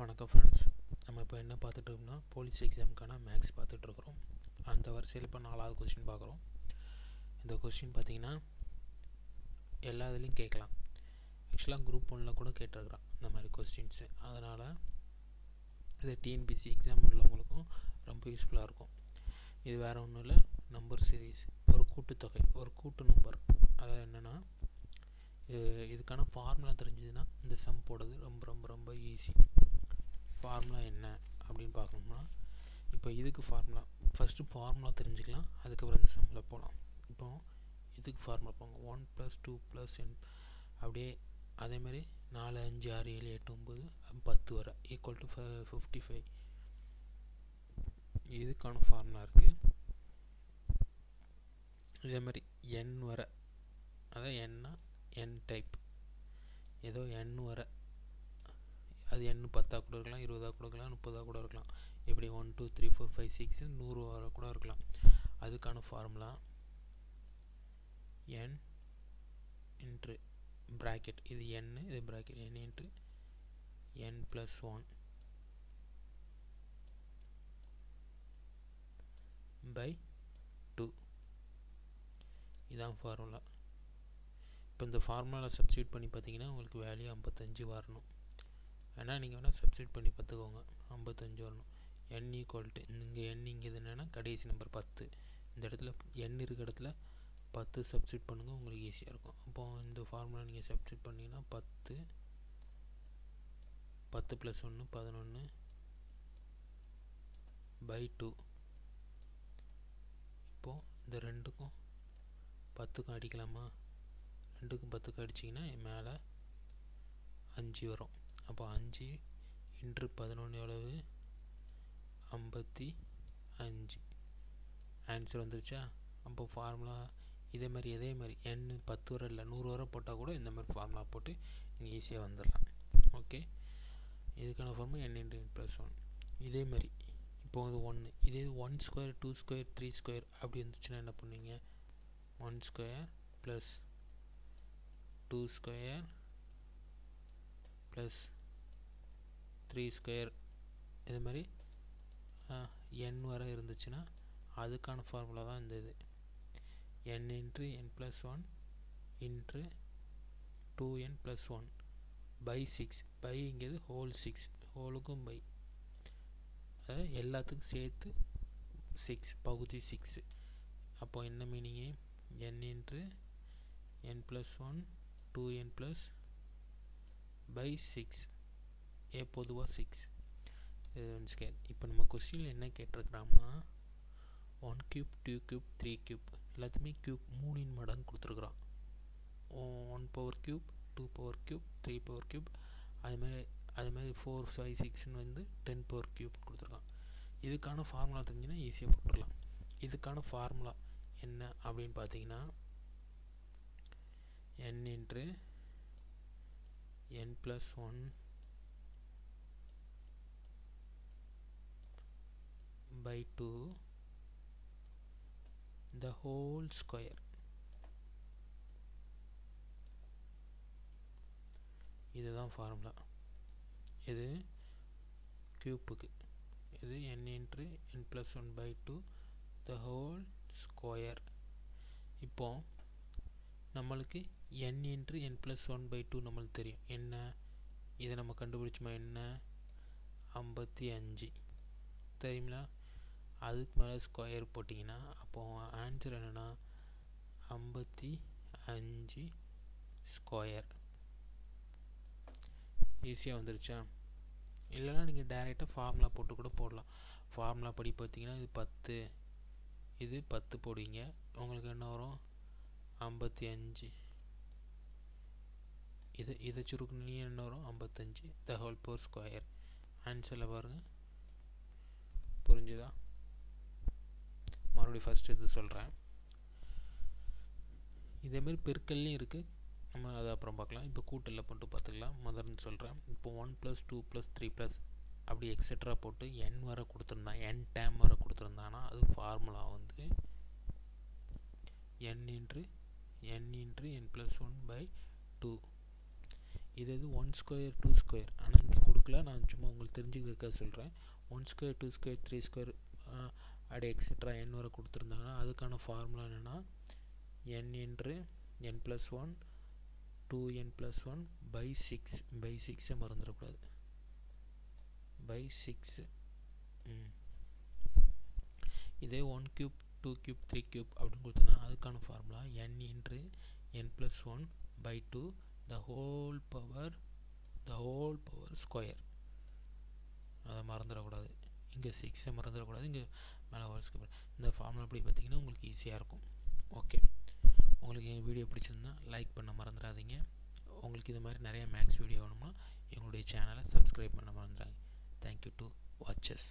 வணக்கம் ஃப்ரெண்ட்ஸ் நம்ம இப்போ என்ன பார்த்துட்ருக்கோம்னா போலீஸ் எக்ஸாமுக்கான மேக்ஸ் பார்த்துட்ருக்குறோம் அந்த வரிசையில் இப்போ நாலாவது கொஸ்டின் பார்க்குறோம். இந்த கொஸ்டின் பார்த்தீங்கன்னா எல்லா இதுலேயும் கேட்கலாம் ஆக்சுவலாக குரூப் ஒன்னில் கூட கேட்டிருக்கிறான் இந்த மாதிரி கொஸ்டின்ஸு அதனால் இது டிஎன்பிசி எக்ஸாம் உள்ளவங்களுக்கும் ரொம்ப யூஸ்ஃபுல்லாக இருக்கும். இது வேறு ஒன்றும் இல்லை நம்பர் சீரீஸ் ஒரு கூட்டுத்தொகை ஒரு கூட்டு நம்பர் அதாவது என்னென்னா இது இதுக்கான ஃபார்முலா தெரிஞ்சதுன்னா இந்த சம் போடுறது ரொம்ப ரொம்ப ரொம்ப ஈஸி ஃபார்முலா என்ன அப்படின்னு பார்க்கணும்னா இப்போ இதுக்கு ஃபார்முலா ஃபஸ்ட்டு ஃபார்முலா தெரிஞ்சுக்கலாம் அதுக்கப்புறம் இந்த சம்மில் போகலாம் இப்போ இதுக்கு ஃபார்முலா போங்க. One plus two plus n அப்படியே அதேமாதிரி நாலு அஞ்சு ஆறு ஏழு எட்டு ஒம்பது பத்து வர ஈக்குவல் டு ஃபிஃப்டி ஃபைவ் இதுக்கான ஃபார்முலா இருக்குது இதே மாதிரி என் வர அதான் என்னா என் டைப் ஏதோ என் வர அது எண் பத்தாக கூட இருக்கலாம் இருபதாக கூட இருக்கலாம் முப்பதாக கூட இருக்கலாம். இப்படி one two three four five six நூறு வர கூட இருக்கலாம். அதுக்கான ஃபார்முலா என் இன்ட்ரு ப்ராக்கெட் இது என் இது bracket n into n plus one by two இதான் ஃபார்முலா இப்போ இந்த ஃபார்முலாவில் சப்ஸ்டியூட் பண்ணி பார்த்தீங்கன்னா உங்களுக்கு வேல்யூ ஐம்பத்தஞ்சு வரணும். வேணால் நீங்கள் வேணால் சப்ஸ்டியூட் பண்ணி பார்த்துக்கோங்க. ஐம்பத்தஞ்சு வரணும். என் ஈக்குவல்ட்டு இங்கே என் இங்கே என்னென்னா கடைசி நம்பர் பத்து. இந்த இடத்துல என் இருக்க இடத்துல பத்து சப்ஸ்டியூட் பண்ணுங்கள் உங்களுக்கு ஈஸியாக இருக்கும். அப்போது இந்த ஃபார்முலா நீங்கள் சப்ஸ்டியூட் பண்ணிங்கன்னா பத்து பத்து ப்ளஸ் ஒன்று பதினொன்று பை டூ இப்போது இந்த ரெண்டுக்கும் பத்துக்கும் அடிக்கலாமா? ரெண்டுக்கும் பத்துக்கு அடிச்சிங்கன்னா மேலே அஞ்சு வரும். அப்போ அஞ்சு இன்று பதினொன்று எவ்வளவு? ஐம்பத்தி அஞ்சு. ஆன்சர் வந்துருச்சா? அப்போ ஃபார்முலா இதே மாதிரி இதே மாதிரி. எண் பத்து வரை இல்லை நூறு வரை போட்டால் கூட இந்த மாதிரி ஃபார்முலா போட்டு நீங்கள் ஈஸியாக வந்துடலாம் ஓகே இதுக்கான formula n into plus one இதே மாதிரி. இப்போ வந்து ஒன்று இதே one square two square three square அப்படி இருந்துச்சுன்னா என்ன பண்ணுவீங்க? One square plus two square plus three square இது மாதிரி என் வர இருந்துச்சுன்னா அதுக்கான ஃபார்முலா தான் இந்த இது. N into n plus one into two n plus one by six பைங்கிறது whole six ஹோலுக்கும் பை அதாவது எல்லாத்துக்கும் சேர்த்து சிக்ஸ் பகுதி சிக்ஸு அப்போ என்ன meaning n into n plus one two n plus by six ஏ பொதுவாக சிக்ஸ் இது ஒன் ஸ்கேர் இப்போ நம்ம கொஸ்டினில் என்ன கேட்டிருக்கிறாங்கன்னா one cube two cube three cube எல்லாத்தையுமே க்யூப் மூணின் மடங்கு கொடுத்துருக்குறான். One power cube two power cube three power cube அதுமாதிரி அதுமாதிரி ஃபோர் ஃபைவ் சிக்ஸ்னு வந்து டென் பவர் க்யூப் கொடுத்துருக்கான். இதுக்கான ஃபார்முலா தெரிஞ்சுன்னா ஈஸியாக போட்டுடலாம் இதுக்கான ஃபார்முலா என்ன அப்படின்னு பார்த்தீங்கன்னா n into n plus one by 2 the whole square. இதுதான் ஃபார்முலா இது க்யூப்புக்கு இது n into n plus one by two the whole square இப்போ நம்மளுக்கு n into n plus one by two நம்மளுக்கு தெரியும். என்ன? இதை நம்ம கண்டுபிடிச்சோமா என்ன? ஐம்பத்தி அஞ்சு. தெரியுங்களா அதுக்கு மேலே ஸ்கொயர் போட்டிங்கன்னா அப்போது ஆன்சர் என்னென்னா ஐம்பத்தி அஞ்சு ஸ்கொயர் ஈஸியாக வந்துருச்சா? இல்லைனா நீங்கள் டேரெக்டாக ஃபார்முலா போட்டு கூட போடலாம். ஃபார்முலா படி பார்த்தீங்கன்னா இது பத்து. இது பத்து போடுவீங்க. உங்களுக்கு என்ன வரும்? ஐம்பத்தி அஞ்சு. இது இதை சுருக்குனீ என்ன வரும்? ஐம்பத்தஞ்சு த ஹோல் போர் ஸ்கொயர் ஆன்சரில் பாருங்கள் புரிஞ்சுதா? மறுபடியும் ஃபஸ்ட்டு இது சொல்கிறேன் இதேமாரி பெருக்கல்லையும் இருக்குது நம்ம அதை அப்புறம் பார்க்கலாம். இப்போ கூட்டலில் போட்டு பார்த்துக்கலாம். முதல்னு சொல்கிறேன் இப்போ one plus two plus three plus அப்படி எக்ஸட்ரா போட்டு என் வர கொடுத்துருந்தான். என் டேம் வர கொடுத்துருந்தான்னா அது ஃபார்முலா வந்து n into n into n plus one by two இது இது ஒன் ஸ்கொயர் டூ ஸ்கொயர் ஆனால் இங்கே கொடுக்கல. நான் சும்மா உங்களுக்கு தெரிஞ்சுக்கிறதுக்காக சொல்கிறேன் one square two square three square அப்படி எக்ஸெட்ரா என் வரை கொடுத்துருந்தாங்கன்னா அதுக்கான ஃபார்முலா என்னென்னா n into n plus one two n plus one by six by சிக்ஸை மறந்துடக்கூடாது. பை சிக்ஸு இதே one cube two cube three cube அப்படின்னு கொடுத்தோன்னா அதுக்கான formula n into n plus one by two the whole power the whole power square அதை மறந்துடக்கூடாது. இங்கே சிக்ஸை மறந்துடக்கூடாது. இங்கே மேலே ஹோல் இந்த ஃபார்முலா அப்படி பார்த்தீங்கன்னா உங்களுக்கு ஈஸியாக இருக்கும். ஓகே உங்களுக்கு எங்கள் வீடியோ பிடிச்சிருந்தா லைக் பண்ண மறந்துடாதீங்க. உங்களுக்கு இது மாதிரி நிறைய மேக்ஸ் வீடியோ வேணும்னா எங்களுடைய சேனலை சப்ஸ்கிரைப் பண்ண மறந்துடாங்க தேங்க்யூ டு வாட்சஸ்